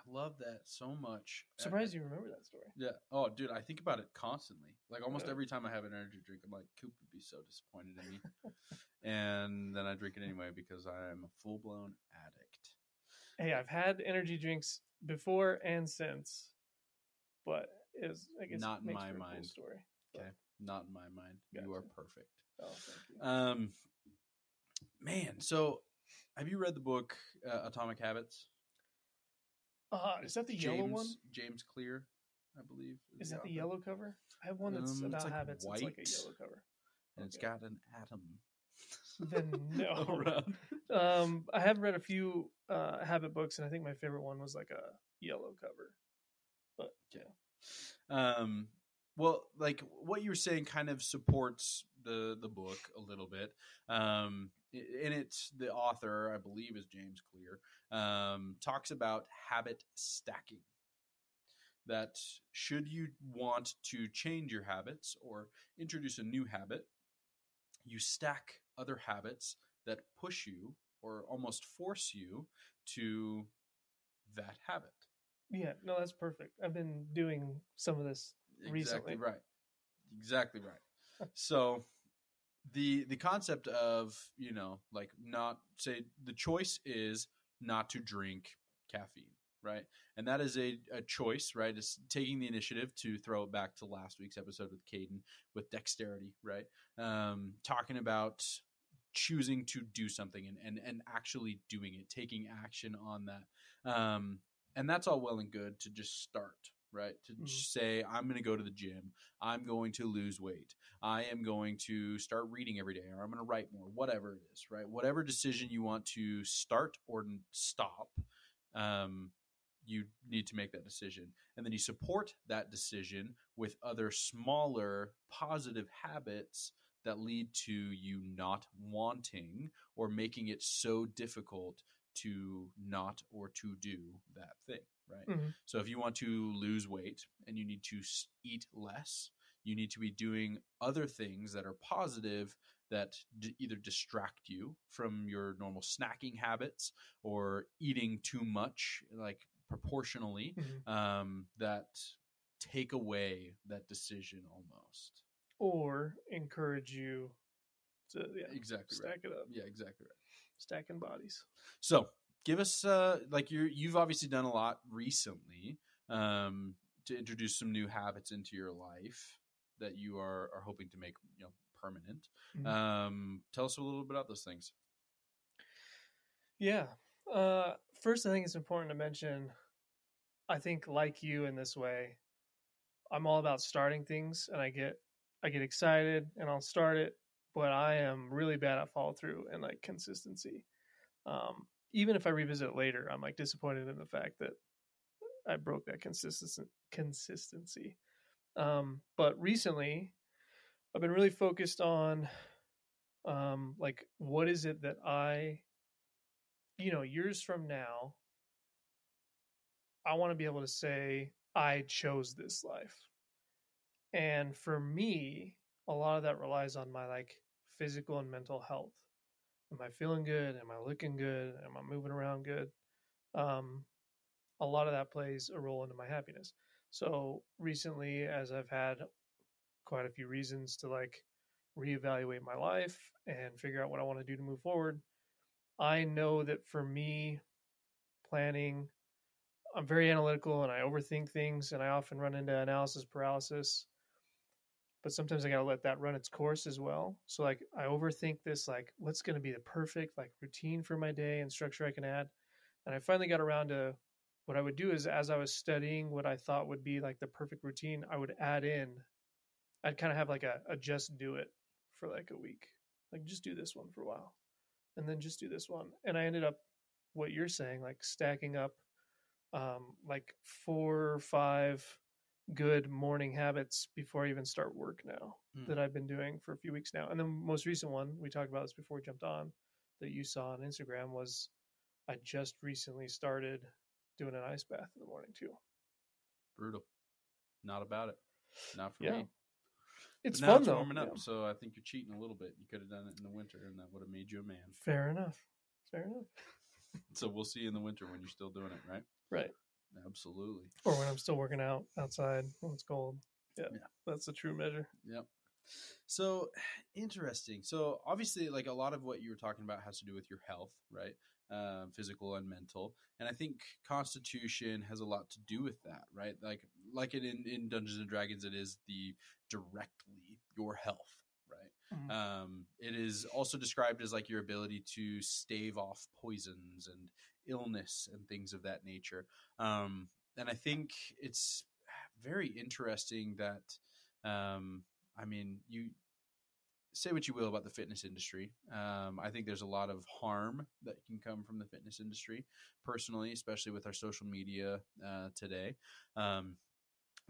I love that so much. I'm surprised you remember that story. Yeah. Oh, dude, I think about it constantly. Like almost Yeah. every time I have an energy drink, I'm like, Coop would be so disappointed in me. and then I drink it anyway because I am a full blown addict. Hey, I've had energy drinks before and since, but is I guess Not in my a cool mind. story. Not in my mind. You are perfect. Oh, thank you. Um, man, so have you read the book uh, Atomic Habits? Uh, is that the James, yellow one? James Clear, I believe. Is that the yellow cover? I have one that's Um, about like habits. It's like a yellow cover. And it's got an atom. Then no. Um, I have read a few uh, habit books, and I think my favorite one was like a yellow cover. But yeah, Um, well, like what you're saying kind of supports the the book a little bit. Um, and it's the author, I believe, is James Clear. Um, talks about habit stacking. That should you want to change your habits or introduce a new habit, you stack other habits that push you or almost force you to that habit. yeah, no, that's perfect. I've been doing some of this. exactly recently. right exactly right so the the concept of you know like not say the choice is not to drink caffeine right? And that is a, a choice right? It's taking the initiative to throw it back to last week's episode with Caden with dexterity right? Um talking about choosing to do something and, and and actually doing it taking action on that. Um and that's all well and good to just start right? To Mhm. say, I'm going to go to the gym. I'm going to lose weight. I am going to start reading every day, or I'm going to write more, whatever it is, right? Whatever decision you want to start or stop, um, you need to make that decision. And then you support that decision with other smaller positive habits that lead to you not wanting or making it so difficult to not or to do that thing, right? Mhm. So if you want to lose weight and you need to eat less, you need to be doing other things that are positive that d- either distract you from your normal snacking habits or eating too much, like proportionally, Mhm. um, that take away that decision almost. Or encourage you to yeah, Exactly right. stack it up, Yeah, exactly right. Stacking bodies. So give us uh like you you've obviously done a lot recently um to introduce some new habits into your life that you are are hoping to make you know permanent. Mhm. Um tell us a little bit about those things. Yeah. Uh, first, I think it's important to mention. I think, like you, in this way, I'm all about starting things, and I get I get excited, and I'll start it, but I am really bad at follow through and like consistency. Um, even if I revisit later, I'm like disappointed in the fact that I broke that consistent consistency. Um, but recently, I've been really focused on um, like what is it that I you know, years from now, I want to be able to say, I chose this life. And for me, a lot of that relies on my like physical and mental health. Am I feeling good? Am I looking good? Am I moving around good? Um, a lot of that plays a role into my happiness. So recently, as I've had quite a few reasons to like reevaluate my life and figure out what I want to do to move forward, I know that for me, planning, I'm very analytical and I overthink things and I often run into analysis paralysis. But sometimes I gotta let that run its course as well. So like I overthink this like what's gonna be the perfect like routine for my day and structure I can add. And I finally got around to what I would do is as I was studying what I thought would be like the perfect routine, I would add in I'd kind of have like a, a just do it for like a week. Like just do this one for a while and then just do this one. And I ended up what you're saying, like stacking up um, like four or five good morning habits before I even start work now Hmm. that I've been doing for a few weeks now. And the most recent one, we talked about this before we jumped on, that you saw on Instagram was I just recently started doing an ice bath in the morning too. Brutal. Not about it. Not for Yeah. me. It's fun it's though. warming up, Yeah. so I think you're cheating a little bit. You could have done it in the winter, and that would have made you a man. Fair enough. Fair enough. So we'll see you in the winter when you're still doing it, right? Right. Absolutely. Or when I'm still working out outside when it's cold. Yeah. Yeah. That's the true measure. Yep. So interesting. So obviously, like a lot of what you were talking about has to do with your health, right? Um, physical and mental, and I think Constitution has a lot to do with that, right? Like, like it in, in Dungeons and Dragons, it is the directly your health, right? Mhm. Um, it is also described as like your ability to stave off poisons and illness and things of that nature. Um, and I think it's very interesting that, um, I mean, you say what you will about the fitness industry. Um, I think there's a lot of harm that can come from the fitness industry, personally, especially with our social media uh, today. Um,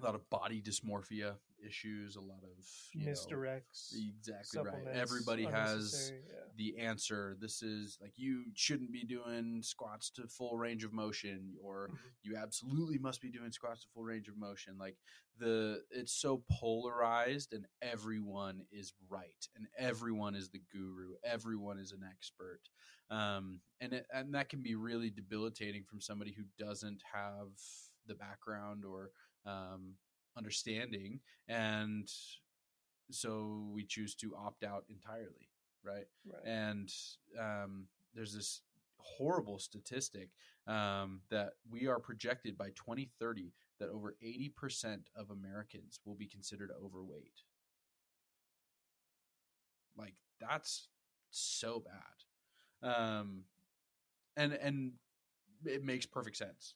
a lot of body dysmorphia issues, a lot of you know, Misdirects. Exactly right. Everybody has yeah. the answer. This is like you shouldn't be doing squats to full range of motion, or Mhm. you absolutely must be doing squats to full range of motion. Like the it's so polarized, and everyone is right, and everyone is the guru. Everyone is an expert, um, and it, and that can be really debilitating from somebody who doesn't have the background or um, understanding and so we choose to opt out entirely right? Right. and um, there's this horrible statistic um, that we are projected by 2030 that over 80% of americans will be considered overweight. Like that's so bad. Um, and and it makes perfect sense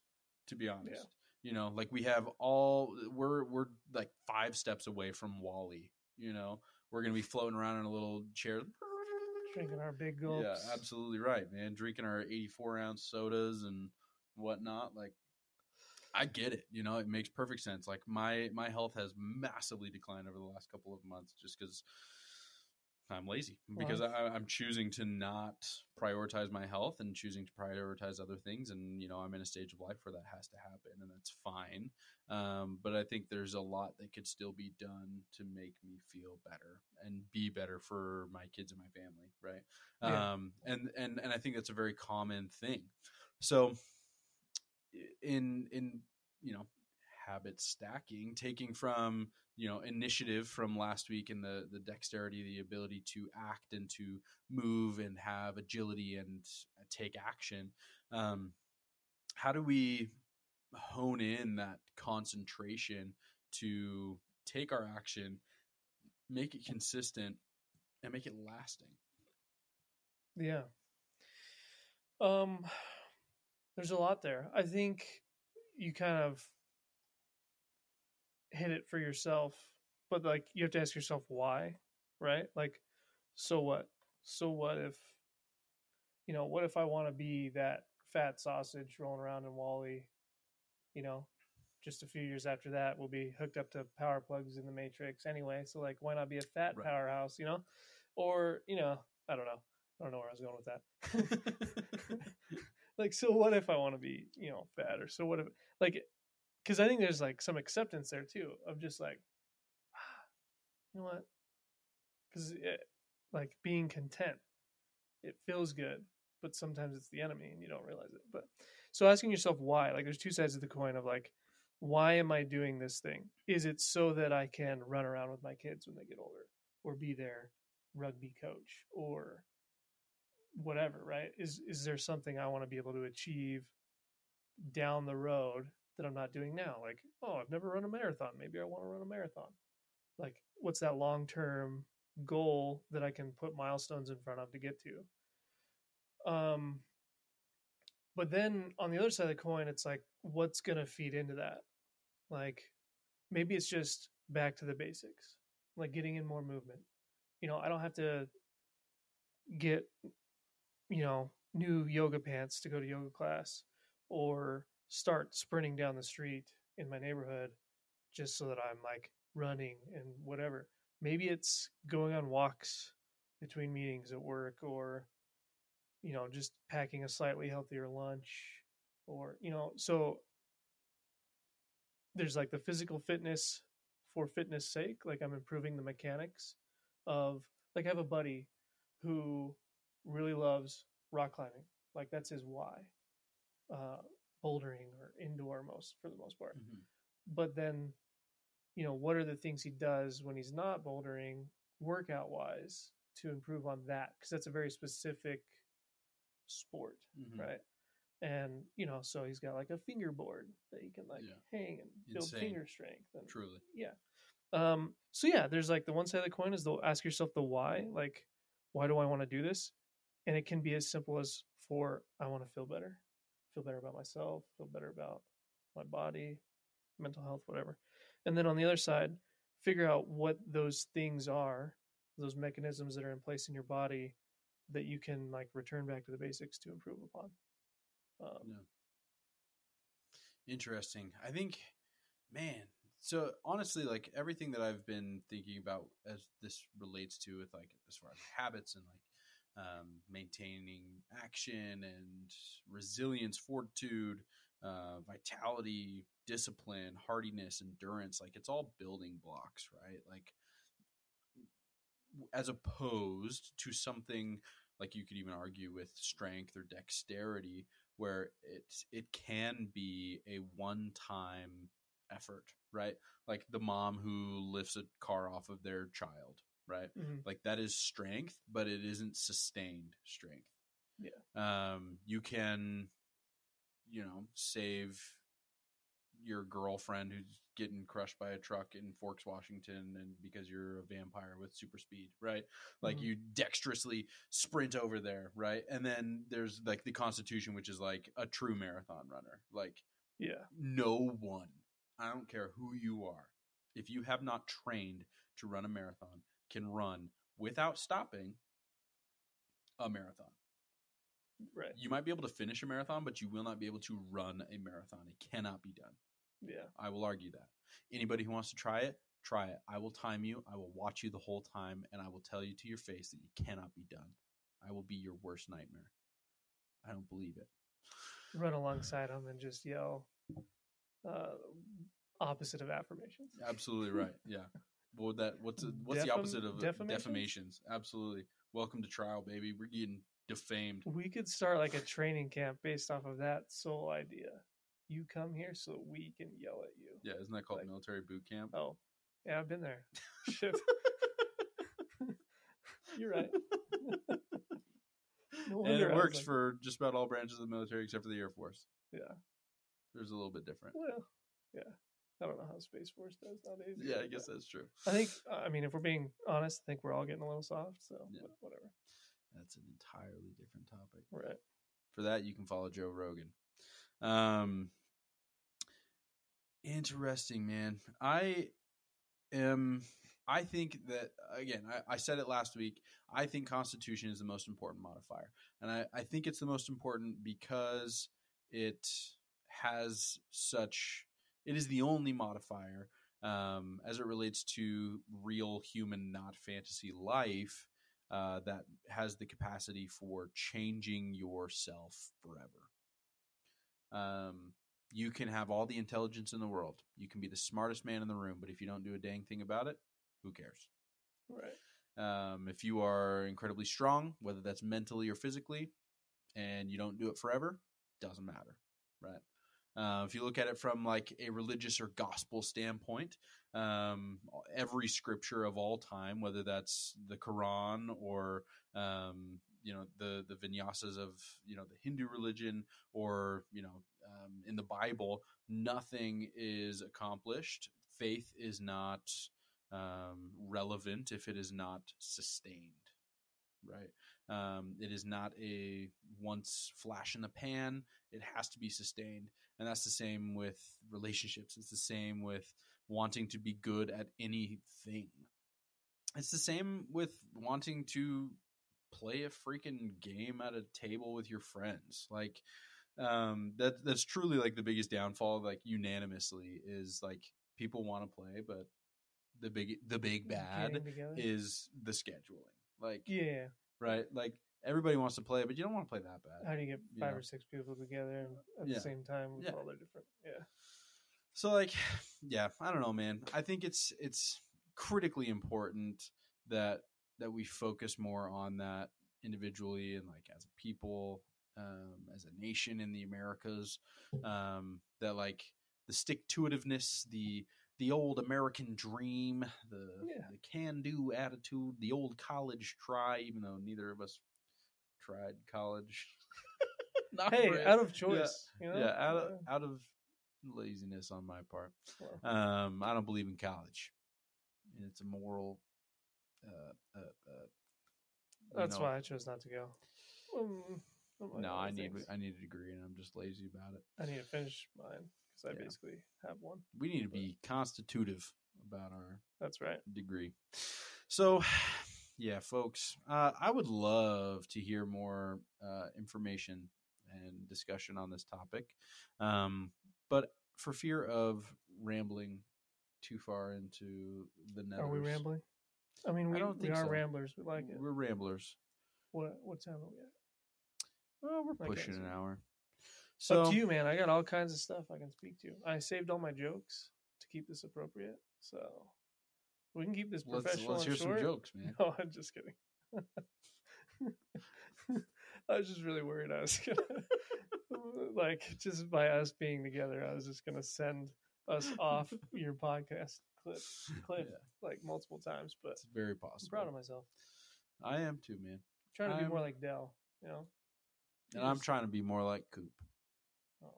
to be honest You know, like we have all we're we're like five steps away from WALL-E. You know, we're gonna be floating around in a little chair. Drinking our big gulps. Yeah, absolutely right, man. Drinking our 84 ounce sodas and whatnot. Like, I get it. You know, it makes perfect sense. Like my my health has massively declined over the last couple of months just because I'm lazy because Well, I, I'm choosing to not prioritize my health and choosing to prioritize other things. And you know, I'm in a stage of life where that has to happen, and that's fine. Um, but I think there's a lot that could still be done to make me feel better and be better for my kids and my family, right? Yeah. Um, and and and I think that's a very common thing. So, in in you know habit stacking, taking from you know initiative from last week and the the dexterity, the ability to act and to move and have agility and take action. Um, how do we hone in that concentration to take our action, make it consistent, and make it lasting? Yeah. Um there's a lot there. I think you kind of hit it for yourself, but like you have to ask yourself why, right? Like so what? So what if you know, what if I want to be that fat sausage rolling around in WALL-E, you know, just a few years after that we'll be hooked up to power plugs in the matrix anyway, so like why not be a fat Right. powerhouse, you know? Or, you know, I don't know. I don't know where I was going with that. like, so what if I want to be, you know, fat or so what if, like, because I think there's like some acceptance there too of just like, you know what? Because like being content, it feels good, but sometimes it's the enemy and you don't realize it. But so asking yourself why, like, there's two sides of the coin of like, why am I doing this thing? Is it so that I can run around with my kids when they get older or be their rugby coach or whatever, right? Is is there something I want to be able to achieve down the road that I'm not doing now? Like, oh, I've never run a marathon. Maybe I want to run a marathon. Like, what's that long term goal that I can put milestones in front of to get to? Um, but then on the other side of the coin, it's like, what's going to feed into that? Like, maybe it's just back to the basics, like getting in more movement. You know, I don't have to get, you know, new yoga pants to go to yoga class or start sprinting down the street in my neighborhood just so that I'm like running and whatever. Maybe it's going on walks between meetings at work or you know just packing a slightly healthier lunch or you know so there's like the physical fitness for fitness sake like i'm improving the mechanics of like i have a buddy who really loves rock climbing like that's his why uh bouldering or indoor most for the most part but then you know what are the things he does when he's not bouldering workout wise to improve on that because that's a very specific sport Mhm. right and you know so he's got like a fingerboard that he can like Yeah. hang and build Insane. finger strength and Truly. Yeah. Um so yeah there's like the one side of the coin is the ask yourself the why like why do i want to do this and it can be as simple as for i want to feel better feel better about myself feel better about my body mental health whatever and then on the other side figure out what those things are those mechanisms that are in place in your body that you can like return back to the basics to improve upon um, Interesting. I think, man. So honestly, like everything that I've been thinking about as this relates to with like as far as habits and like um, maintaining action and resilience, fortitude, uh, vitality, discipline, hardiness, endurance, like it's all building blocks, right? Like as opposed to something like you could even argue with strength or dexterity where it it can be a one time effort, right? Like the mom who lifts a car off of their child, right? mhm. Like that is strength, but it isn't sustained strength. Yeah. Um, you can, you know, save your girlfriend who's getting crushed by a truck in Forks, Washington, and because you're a vampire with super speed, right? Like Mhm. you dexterously sprint over there, right? And then there's like the Constitution, which is like a true marathon runner. Like Yeah. No one, I don't care who you are, if you have not trained to run a marathon, can run without stopping a marathon. Right. You might be able to finish a marathon, but you will not be able to run a marathon. It cannot be done. Yeah. I will argue that. Anybody who wants to try it, try it. I will time you. I will watch you the whole time, and I will tell you to your face that you cannot be done. I will be your worst nightmare. I don't believe it. Run alongside them and just yell uh, opposite of affirmations. Absolutely right. Yeah. What would that? What's the, what's the opposite of uh, defamations? defamations? Absolutely. Welcome to trial, baby. We're getting defamed. We could start like a training camp based off of that sole idea. You come here so we can yell at you. Yeah, isn't that called Like- military boot camp? Oh, yeah, I've been there. Shit. You're right. No and wonder it was works like- for just about all branches of the military except for the Air Force. Yeah. There's a little bit different. Well, yeah. I don't know how Space Force does nowadays. Yeah, I guess that's true. I think, I mean, if we're being honest, I think we're all getting a little soft. So, Yeah. whatever. That's an entirely different topic. Right. For that, you can follow Joe Rogan. Um, interesting, man. I am. I think that again. I, I said it last week. I think Constitution is the most important modifier, and I, I think it's the most important because it has such. It is the only modifier um, as it relates to real human, not fantasy life uh, that has the capacity for changing yourself forever. Um, you can have all the intelligence in the world. You can be the smartest man in the room, but if you don't do a dang thing about it, who cares? Right. Um, if you are incredibly strong, whether that's mentally or physically, and you don't do it forever, doesn't matter, right? Uh, if you look at it from like a religious or gospel standpoint, um, every scripture of all time, whether that's the Quran or um, you know the the vinyasas of you know the Hindu religion or you know um, in the Bible, nothing is accomplished. Faith is not um, relevant if it is not sustained, right? Um, it is not a once flash in the pan. It has to be sustained, and that's the same with relationships. It's the same with wanting to be good at anything. It's the same with wanting to play a freaking game at a table with your friends. Like um, that that's truly like the biggest downfall. Like unanimously is like people want to play, but the big the big bad is the scheduling. Like yeah. right, like everybody wants to play, but you don't want to play that bad. How do you get you five know. or six people together at Yeah. the same time with Yeah. all their different? Yeah. So like, yeah, I don't know, man. I think it's it's critically important that that we focus more on that individually and like as a people, um, as a nation in the Americas. Um, that like the stick to itiveness, the the old American dream, the Yeah. the can do attitude, the old college try, even though neither of us tried college. Not Hey, really. out of choice. You know? yeah, out of out of laziness on my part. Um, I don't believe in college. And It's a moral. Uh, uh, uh, that's know, why I chose not to go. Um, like No, I need things. I need a degree, and I'm just lazy about it. I need to finish mine because I Yeah. basically have one. We need to be constitutive about our That's right. degree. So, yeah, folks, uh, I would love to hear more uh, information and discussion on this topic. Um, but for fear of rambling too far into the nethers, Are we rambling? I mean, we, don't we think are so. ramblers. We like it. We're ramblers. What what time are we at? Well, we're I pushing an hour. So, So Up to you, man. I got all kinds of stuff I can speak to. I saved all my jokes to keep this appropriate, so we can keep this let's professional let's hear and some jokes, man. No, I'm just kidding. I was just really worried I was gonna like just by us being together, I was just gonna send us off your podcast clip clip Yeah, like multiple times. But it's very I'm possible. proud of myself. I am too, man. trying to be I'm- more like Del, you know. And I'm trying to be more like Coop. Oh,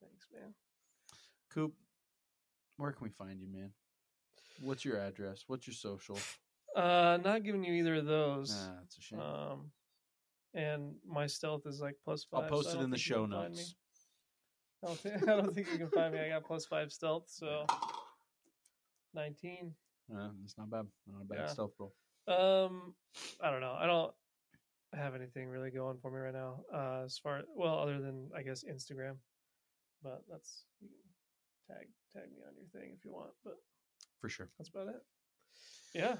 thanks, man. Coop, where can we find you, man? What's your address? What's your social? Uh, not giving you either of those. Ah, that's a shame. Um, and my stealth is like plus I'll five. post so I it in the show can find me. notes. I don't, think, I don't think you can find me. I got plus five stealth, so nineteen. Uh, it's not bad. Not a bad Yeah. stealth roll. Um, I don't know. I don't have anything really going for me right now. Uh, as far well, other than I guess Instagram, but that's you can tag tag me on your thing if you want. But For sure. that's about it. Yeah,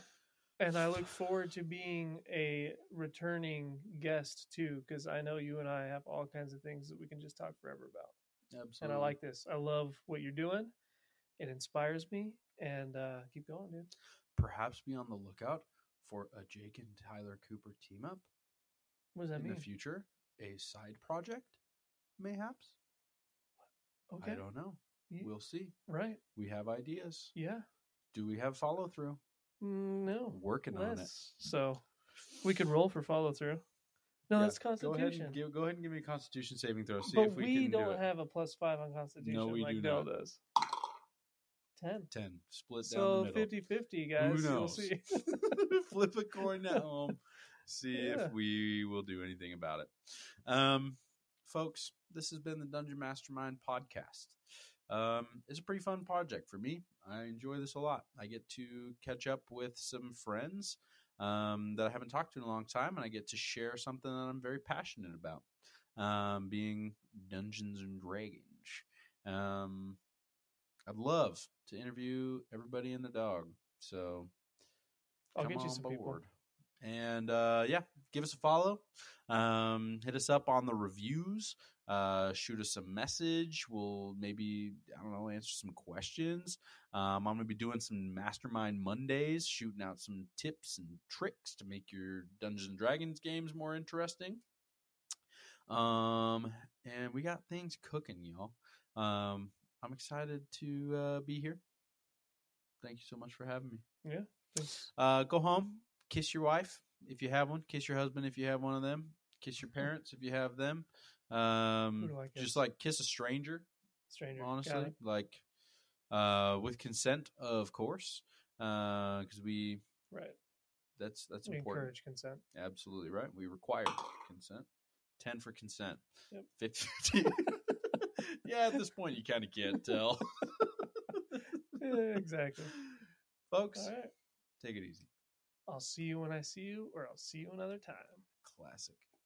and I look forward to being a returning guest too, because I know you and I have all kinds of things that we can just talk forever about. Absolutely. And I like this. I love what you're doing. It inspires me, and uh, keep going, dude. Perhaps be on the lookout for a Jake and Tyler Cooper team up What does that in mean? In the future. A side project, mayhaps. Okay, I don't know. Ye- We'll see. right? We have ideas. Yeah. Do we have follow through? Mm, No, Working on it. So we could roll for follow through. No, Yeah, that's Go ahead, and give, go ahead and give me a Constitution saving throw. See but if we, we, can don't do have a plus five on Constitution no, we like do Del not. does. Ten. ten. Split down So the middle. 50 50, guys. Who knows? see. Flip a coin at home. See Yeah. if we will do anything about it. Um, folks, this has been the Dungeon Mastermind podcast. Um, it's a pretty fun project for me. I enjoy this a lot. I get to catch up with some friends um, that I haven't talked to in a long time, and I get to share something that I'm very passionate about, um, being Dungeons and Dragons. Um, I'd love to interview everybody in the dog. So I'll come get you on some people. board. And uh, yeah, give us a follow. Um, hit us up on the reviews. Uh, shoot us a message. We'll maybe I don't know answer some questions. Um, I'm gonna be doing some Mastermind Mondays, shooting out some tips and tricks to make your Dungeons and Dragons games more interesting. Um, and we got things cooking, y'all. Um, I'm excited to uh, be here. Thank you so much for having me. Thanks. Uh, go home, kiss your wife if you have one, kiss your husband if you have one of them, kiss your parents if you have them. Um, Who do I kiss? just like kiss a stranger, Stranger. Honestly, like uh, with consent, of course, because we Right. that's that's We important. encourage consent. Absolutely right. We require consent. Ten for consent. Yep. 50. yeah, at this point you kind of can't tell, Yeah, exactly. folks. All right. Take it easy. I'll see you when I see you, or I'll see you another time. Classic.